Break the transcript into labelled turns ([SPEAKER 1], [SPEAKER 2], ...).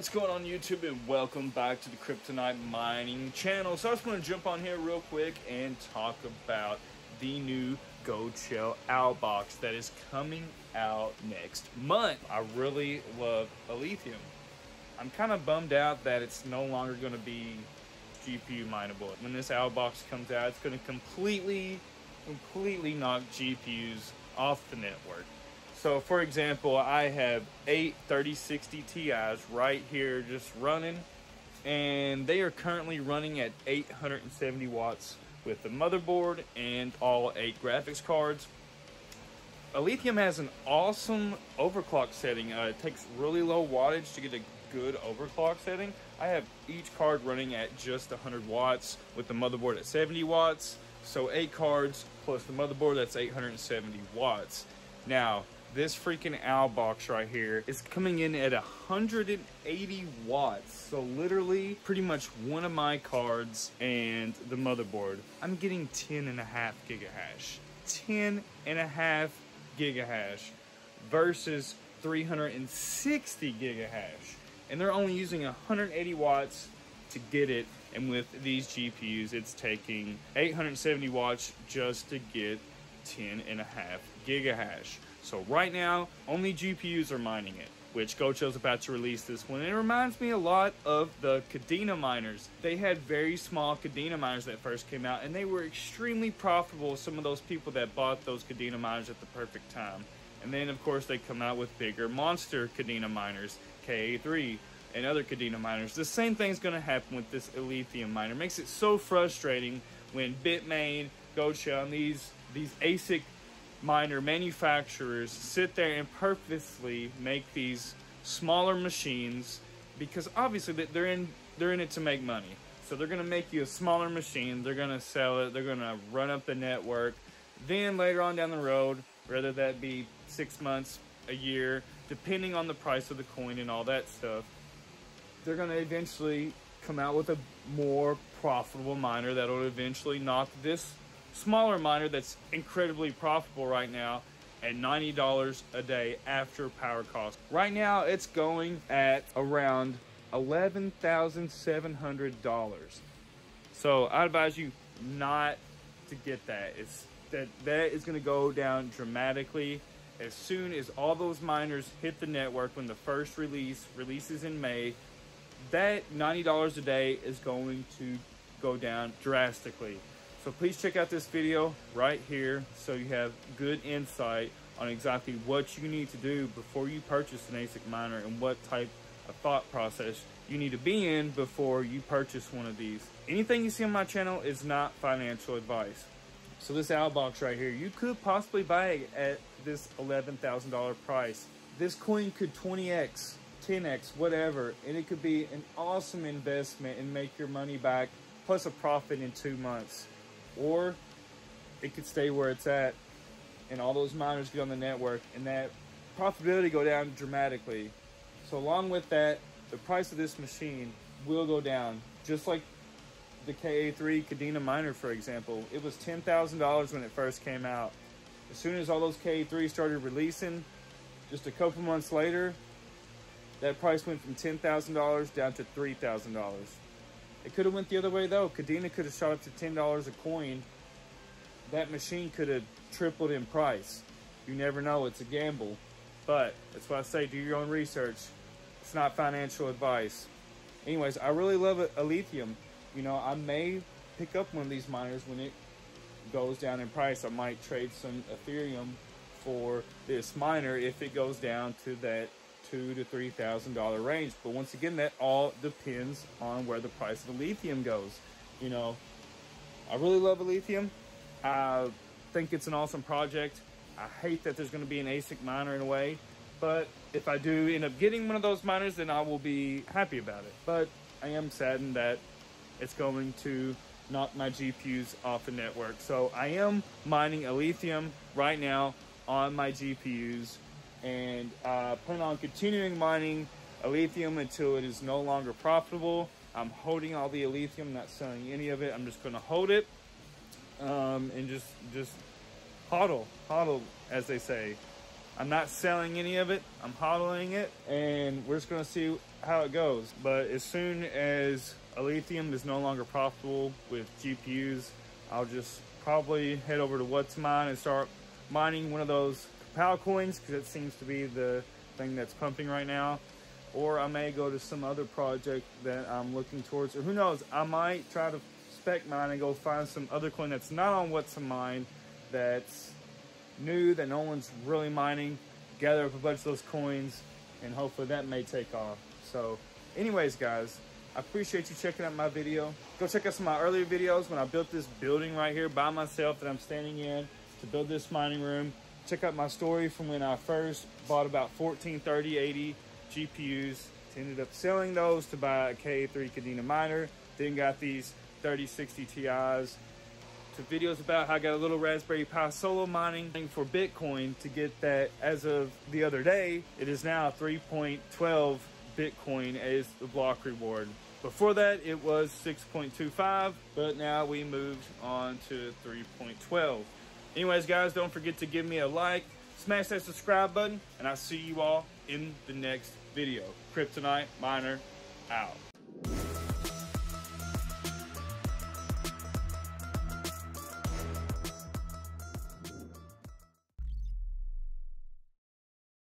[SPEAKER 1] What's going on YouTube and welcome back to the Crypto Knight Mining channel. So I just want to jump on here real quick and talk about the new Goldshell Owl box that is coming out next month. I really love Alephium. I'm kind of bummed out that it's no longer going to be GPU mineable. When this Owl box comes out, it's going to completely, completely knock GPUs off the network. So for example, I have eight 3060 Ti's right here just running and they are currently running at 870 watts with the motherboard and all eight graphics cards. Alephium has an awesome overclock setting. Uh, it takes really low wattage to get a good overclock setting. I have each card running at just 100 watts with the motherboard at 70 watts. So eight cards plus the motherboard, that's 870 watts. Now, this freaking owl box right here is coming in at 180 watts. So literally pretty much one of my cards and the motherboard. I'm getting 10 and a half gigahash. 10 and a half gigahash versus 360 gigahash. And they're only using 180 watts to get it. And with these gpus it's taking 870 watts just to get 10 and a half gigahash so right now, only GPUs are mining it, which Goldshell's about to release this one. It reminds me a lot of the Kadena miners. They had very small Kadena miners that first came out, and they were extremely profitable. Some of those people that bought those Kadena miners at the perfect time. And then, of course, they come out with bigger monster Kadena miners, KA3, and other Kadena miners. The same thing's going to happen with this Alephium miner. Makes it so frustrating when Bitmain, Goldshell, and these, these ASIC miner manufacturers sit there and purposely make these smaller machines because obviously they're in they're in it to make money. So they're to make you a smaller machine, they're to sell it, they're to run up the network. Then later on down the road, whether that be 6 months, a year, depending on the price of the coin and all that stuff, they're to eventually come out with a more profitable miner that'll eventually knock this smaller miner that's incredibly profitable right now at $90 a day after power cost. Right now it's going at around $11,700. So I advise you not to get that. It's that that is going to go down dramatically as soon as all those miners hit the network when the first release releases in May. That $90 a day is going to go down drastically. So please check out this video right here so you have good insight on exactly what you need to do before you purchase an ASIC miner and what type of thought process you need to be in before you purchase one of these. Anything you see on my channel is not financial advice. So this owl box right here, you could possibly buy it at this $11,000 price. This coin could 20x, 10x, whatever, and it could be an awesome investment and make your money back plus a profit in two months or it could stay where it's at and all those miners get on the network and that profitability go down dramatically. So along with that, the price of this machine will go down. Just like the KA3 Kadena miner, for example. It was $10,000 when it first came out. As soon as all those KA3 started releasing, just a couple months later, that price went from $10,000 down to $3,000. It could have went the other way though. Kadena could have shot up to $10 a coin. That machine could have tripled in price. You never know, it's a gamble. But that's why I say do your own research. It's not financial advice. Anyways, I really love Alephium. You know, I may pick up one of these miners when it goes down in price. I might trade some Ethereum for this miner if it goes down to that two to three thousand dollar range. But once again, that all depends on where the price of the lithium goes. You know, I really love lithium. I think it's an awesome project. I hate that there's going to be an ASIC miner in a way, but if I do end up getting one of those miners, then I will be happy about it. But I am saddened that it's going to knock my GPUs off the network. So I am mining Alephium right now on my GPUs and uh, plan on continuing mining Alephium until it is no longer profitable. I'm holding all the Alephium, not selling any of it. I'm just going to hold it um, and just just hodl, hodl, as they say. I'm not selling any of it. I'm hodling it and we're just gonna see how it goes. But as soon as Alephium is no longer profitable with GPUs, I'll just probably head over to WhatToMine and start mining one of those PAL coins because it seems to be the thing that's pumping right now. Or I may go to some other project that I'm looking towards. Or who knows, I might try to spec mine and go find some other coin that's not on What's a Mine that's new that no one's really mining. Gather up a bunch of those coins and hopefully that may take off. So anyways, guys, I appreciate you checking out my video. Go check out some of my earlier videos when I built this building right here by myself that I'm standing in to build this mining room. Check out my story from when I first bought about 14, 30, 80 GPUs. Ended up selling those to buy a K3 Kadena miner. Then got these 3060 Ti's to videos about how I got a little Raspberry Pi solo mining thing for Bitcoin to get that as of the other day, it is now 3.12 Bitcoin as the block reward. Before that, it was 6.25, but now we moved on to 3.12. Anyways, guys, don't forget to give me a like, smash that subscribe button, and I'll see you all in the next video. Crypto Knight Miner out.